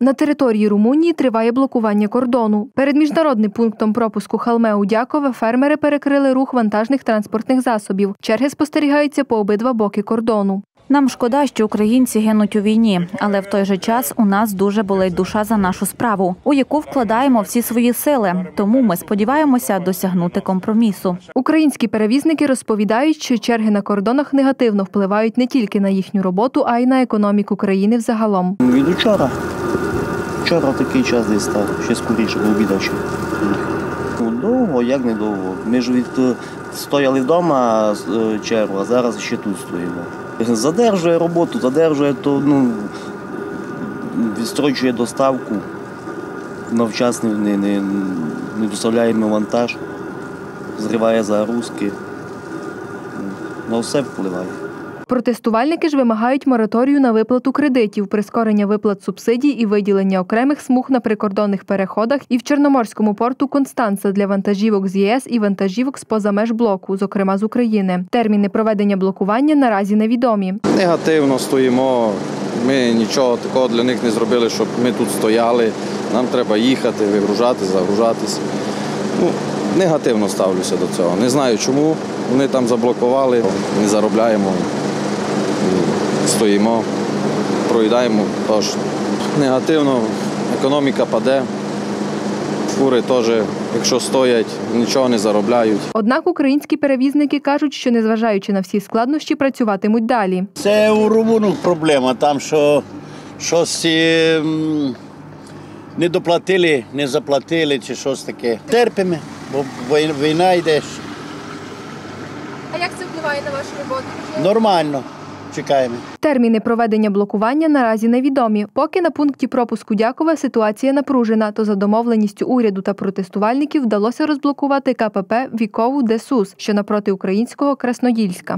На території Румунії триває блокування кордону. Перед міжнародним пунктом пропуску Халмеу Дякове фермери перекрили рух вантажних транспортних засобів. Черги спостерігаються по обидва боки кордону. Нам шкода, що українці гинуть у війні, але в той же час у нас дуже болить душа за нашу справу, у яку вкладаємо всі свої сили. Тому ми сподіваємося досягнути компромісу. Українські перевізники розповідають, що черги на кордонах негативно впливають не тільки на їхню роботу, а й на економіку країни взагалом. Від учора. Вчора такий час десь став, ще скоріше, до обіда ще. Ну, довго, як не довго. Ми ж від е, стояли вдома е, чергу, а зараз ще тут стоїмо. Задержує роботу, задержує, то ну, відстрочує доставку, навчасно не, не, не доставляємо вантаж, зриває загрузки. На все впливає. Протестувальники ж вимагають мораторію на виплату кредитів, прискорення виплат субсидій і виділення окремих смуг на прикордонних переходах і в Чорноморському порту Констанца для вантажівок з ЄС і вантажівок з поза меж блоку, зокрема з України. Терміни проведення блокування наразі невідомі. негативно стоїмо. Ми нічого такого для них не зробили, щоб ми тут стояли. Нам треба їхати, вигружати, загружатись. Ну, негативно ставлюся до цього. Не знаю чому. Вони там заблокували, не заробляємо, стоїмо, проїдаємо. Тож негативно, економіка паде. Фури теж, якщо стоять, нічого не заробляють. Однак українські перевізники кажуть, що незважаючи на всі складнощі, працюватимуть далі. Це у румунок проблема, там що щось ем, не доплатили, не заплатили чи щось таке. Терпимо, бо війна йде. А як це впливає на вашу роботу? Нормально, чекаємо. Терміни проведення блокування наразі невідомі. Поки на пункті пропуску Дякова ситуація напружена, то за домовленістю уряду та протестувальників вдалося розблокувати КПП Вікову Десус, що напроти українського Краснодільська.